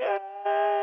Meow.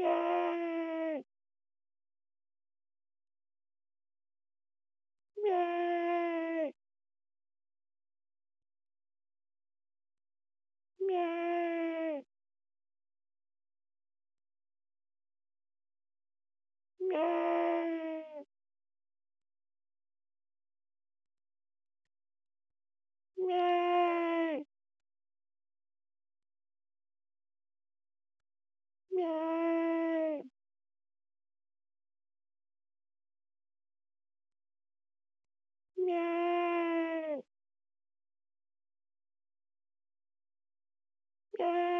Meow. Yeah.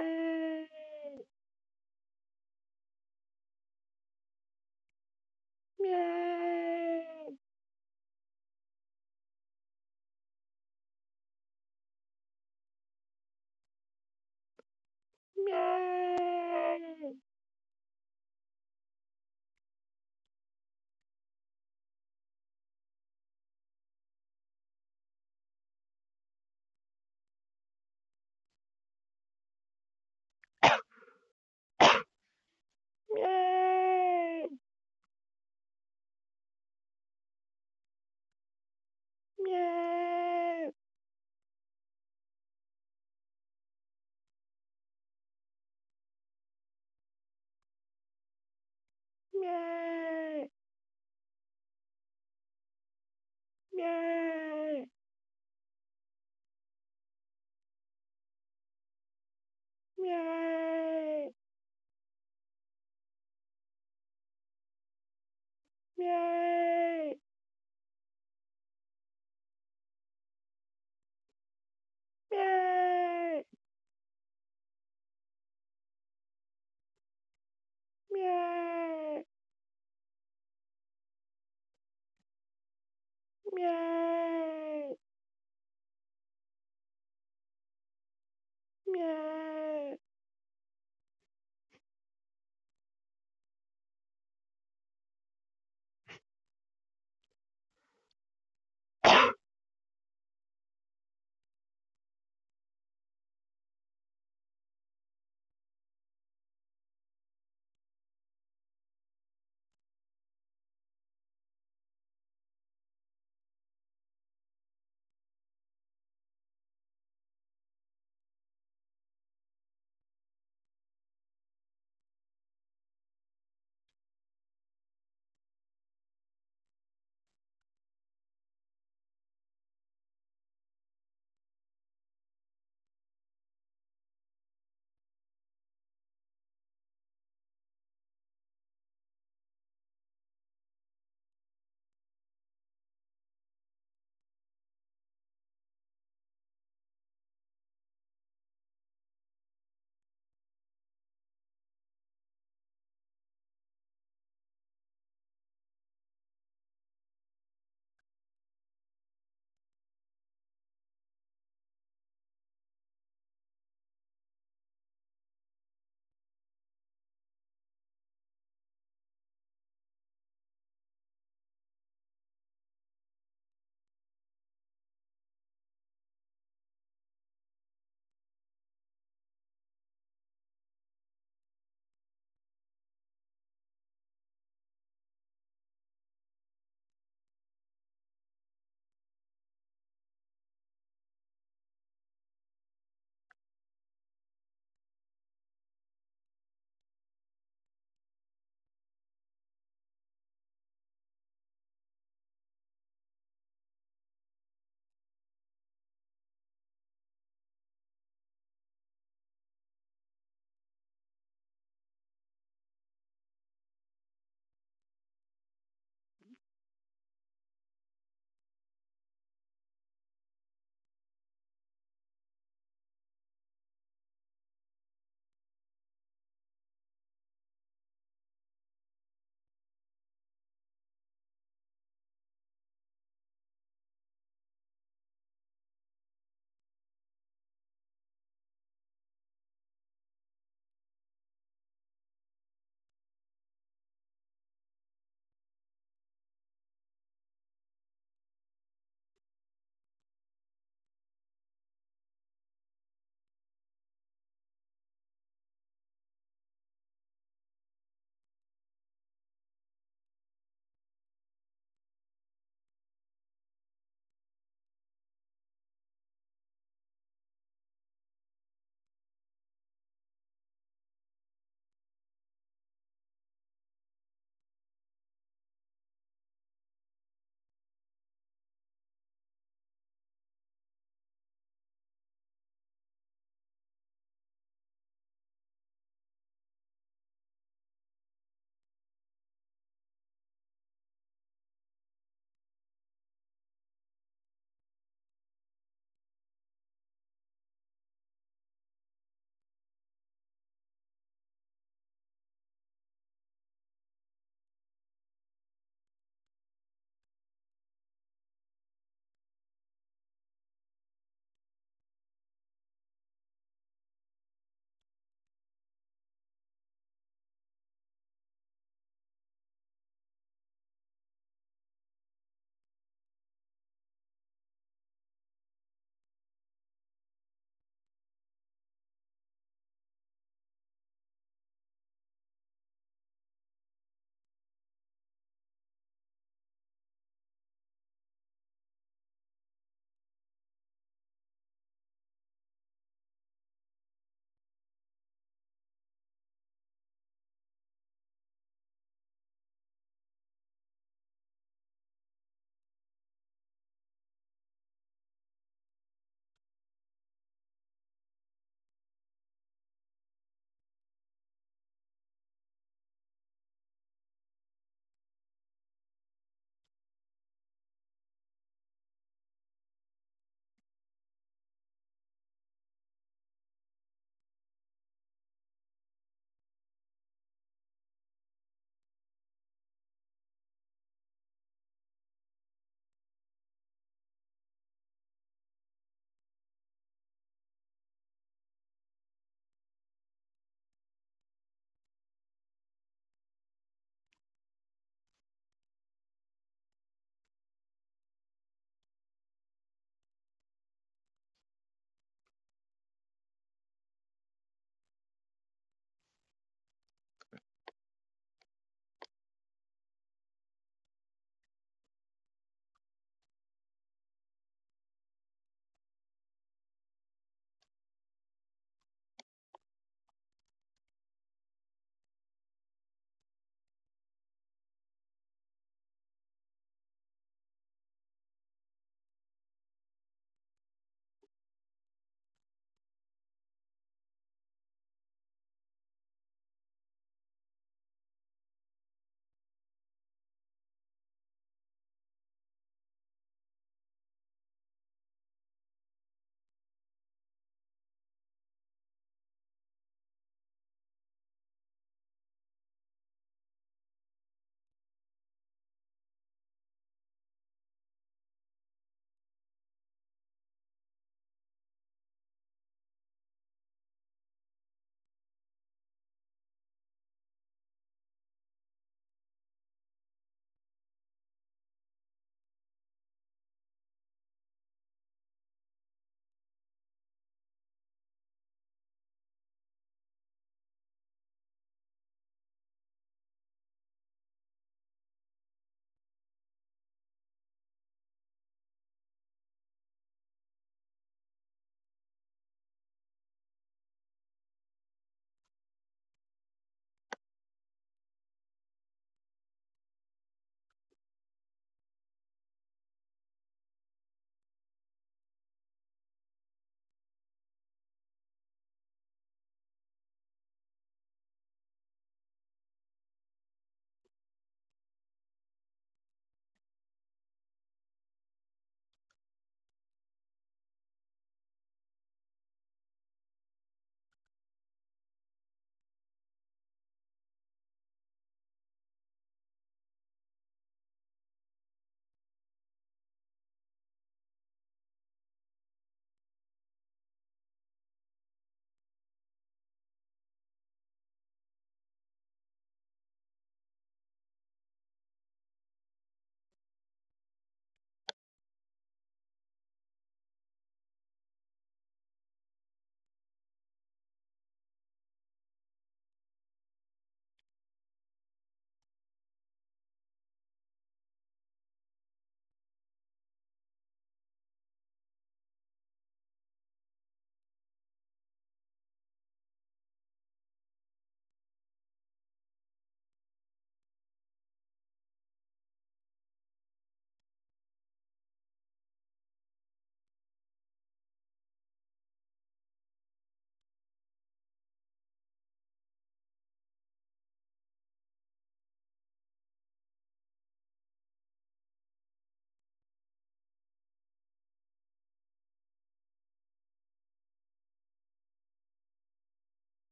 Yay! Yay! Yay! Yay! Yay!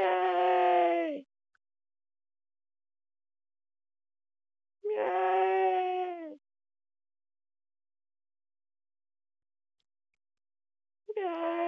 Yay! Yay! Yay!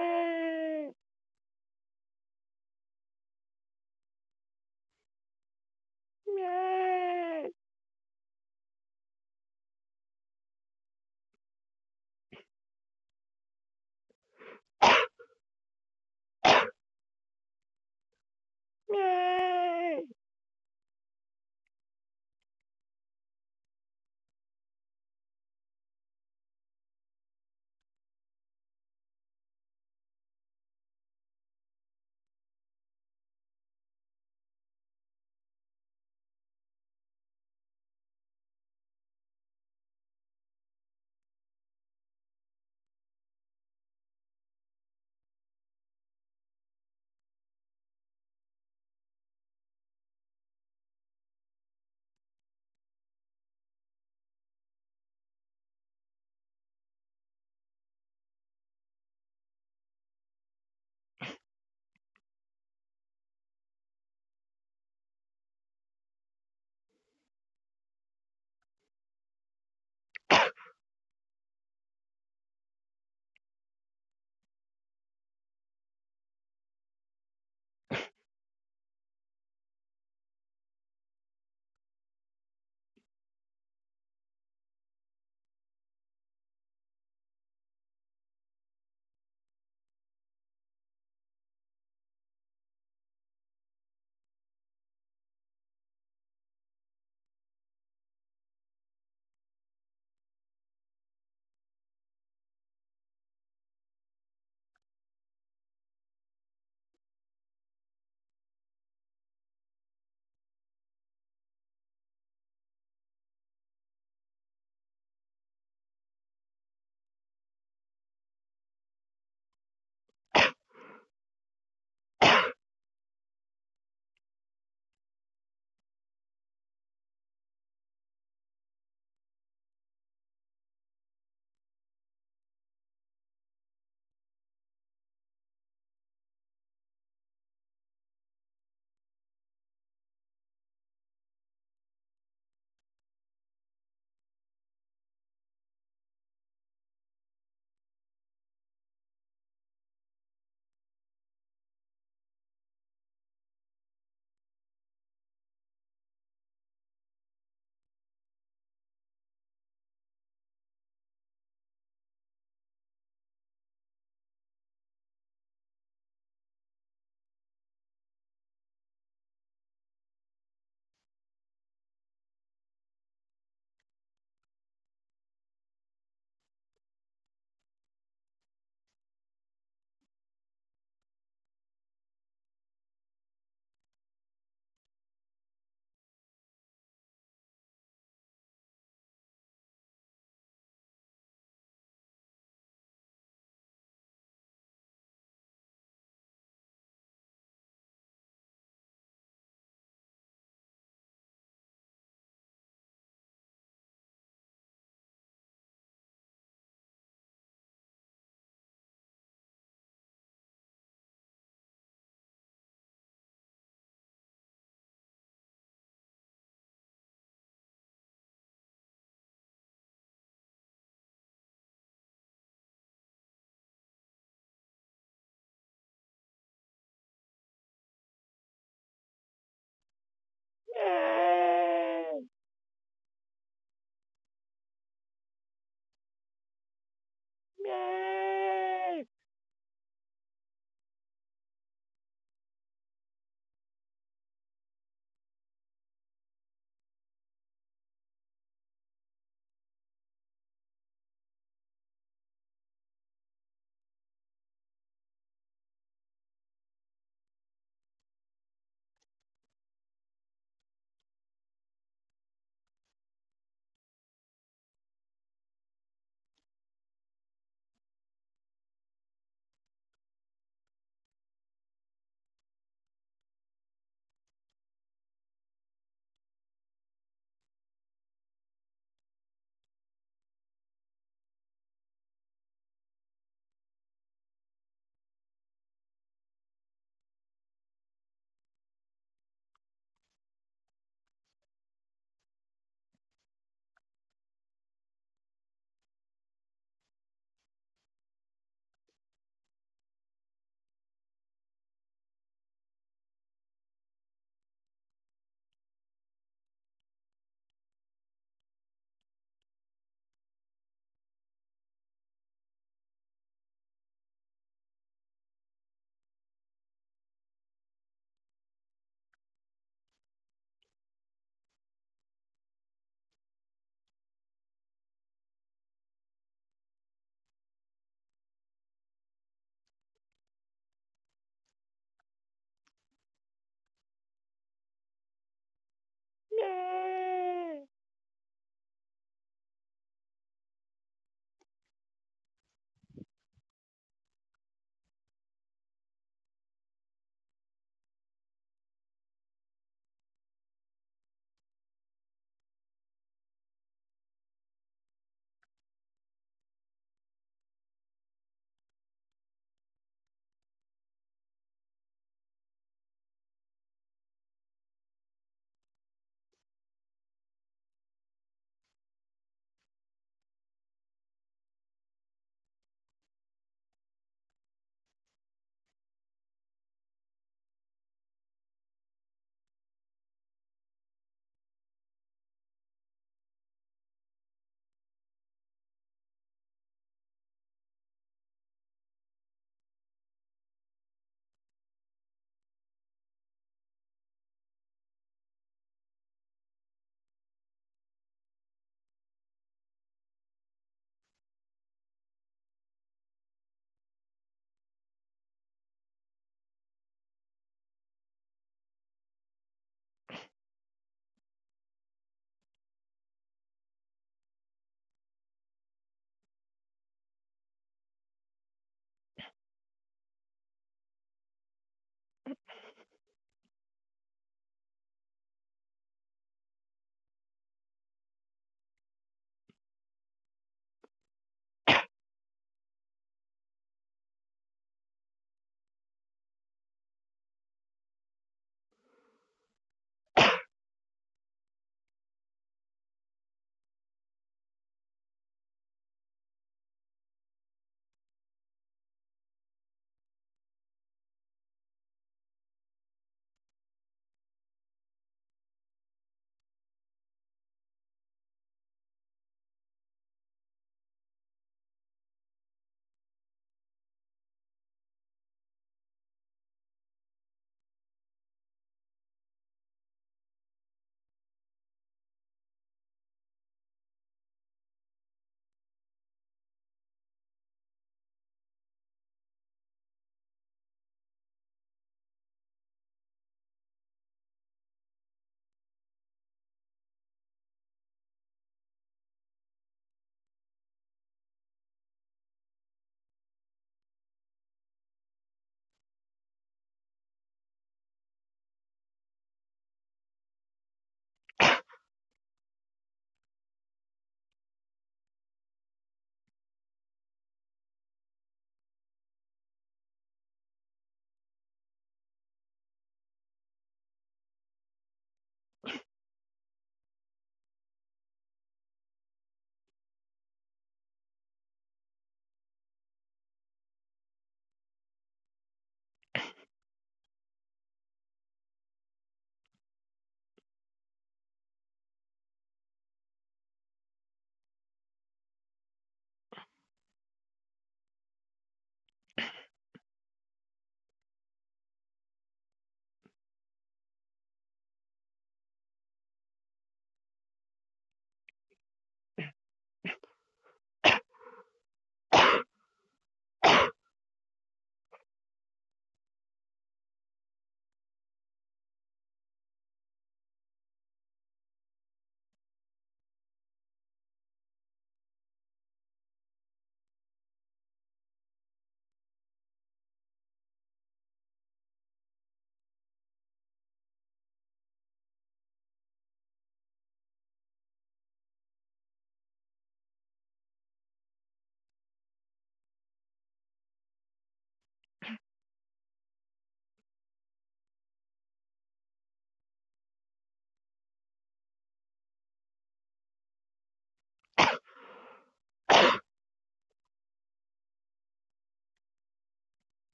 Yeah.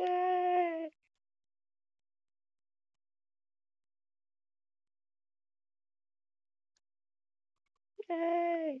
Yay! Yay!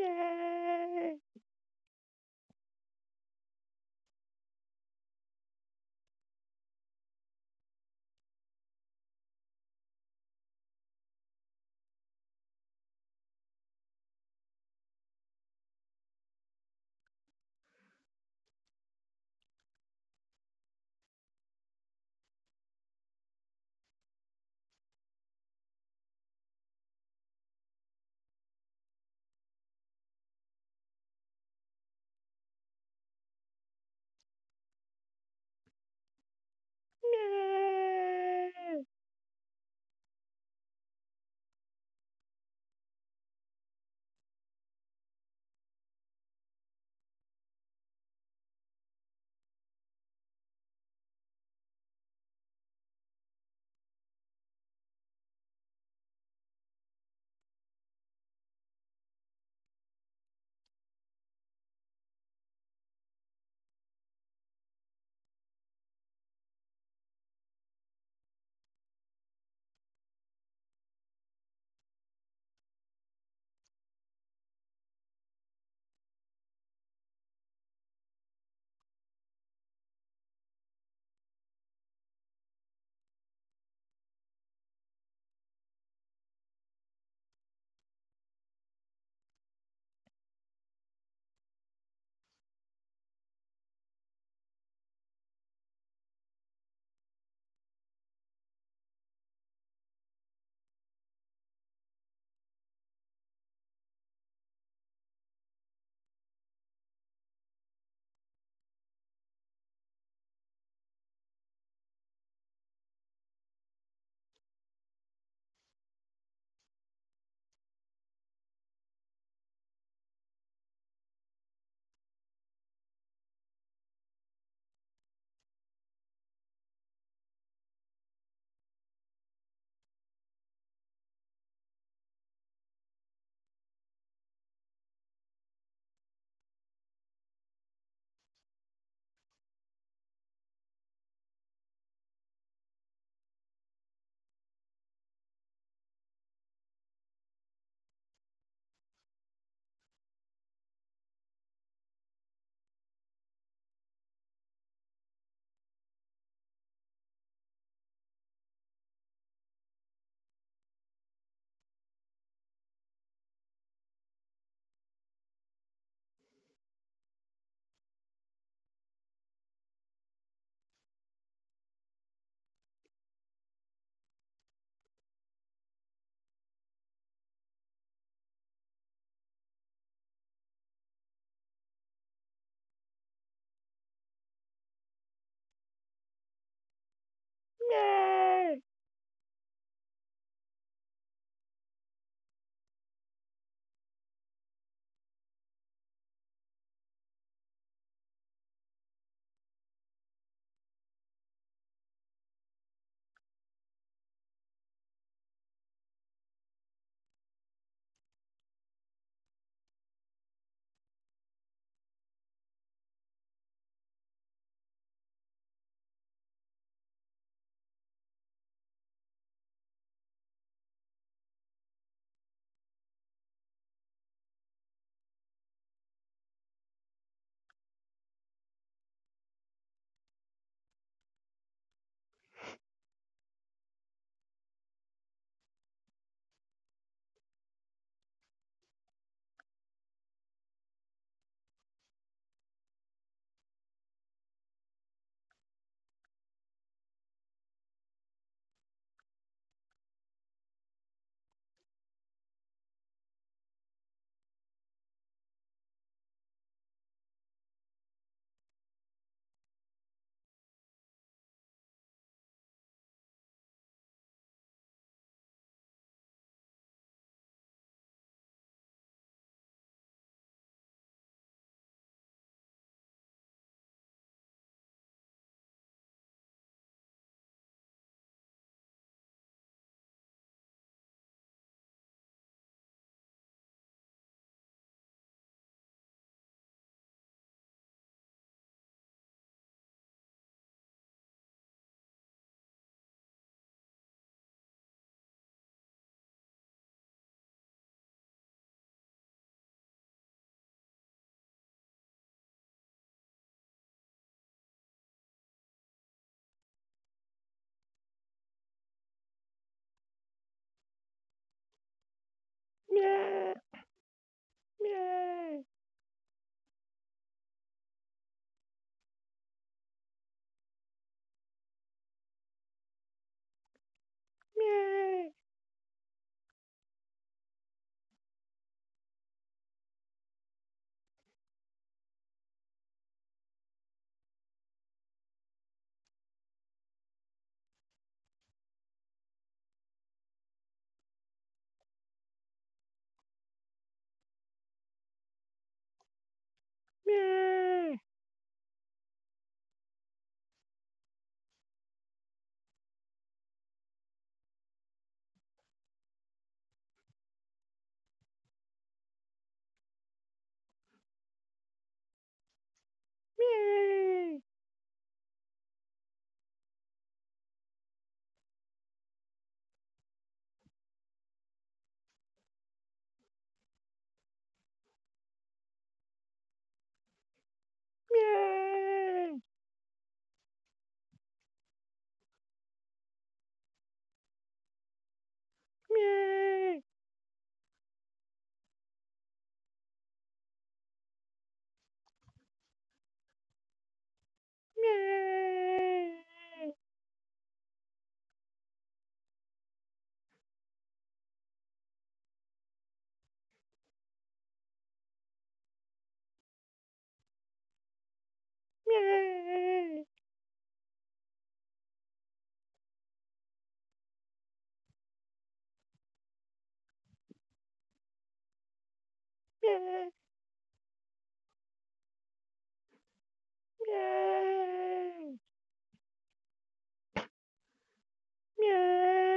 Yay! Yay! Yeah. Yay! Yay!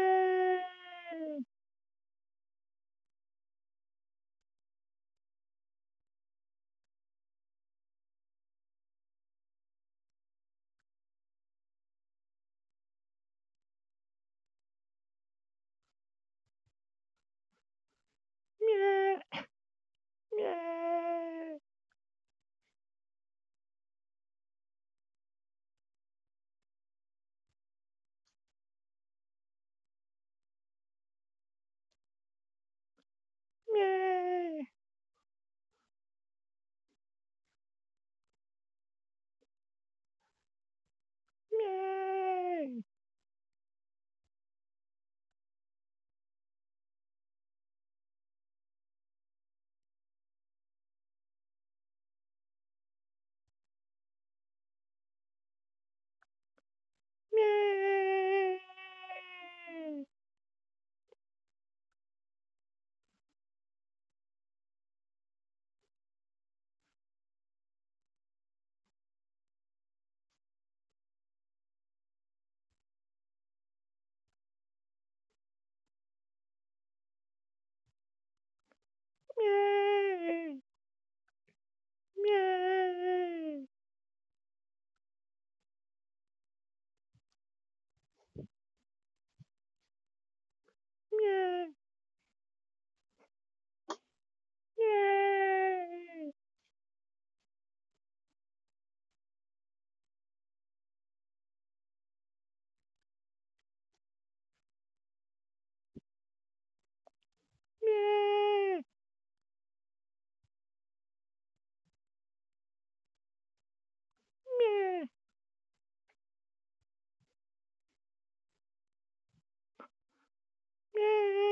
Yay!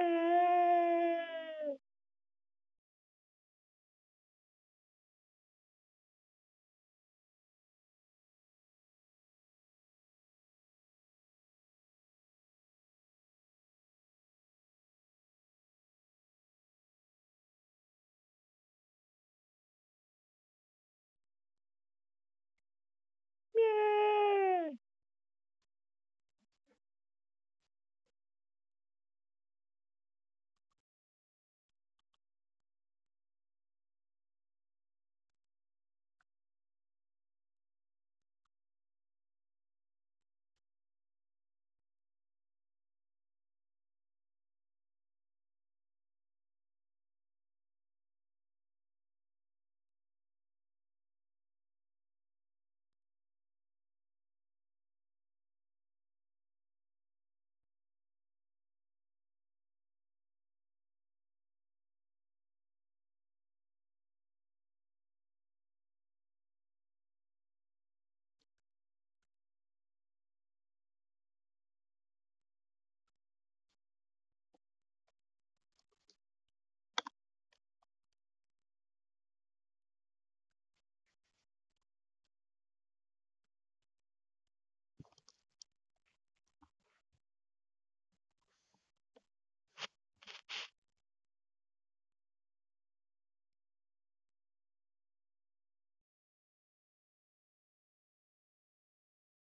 Uh,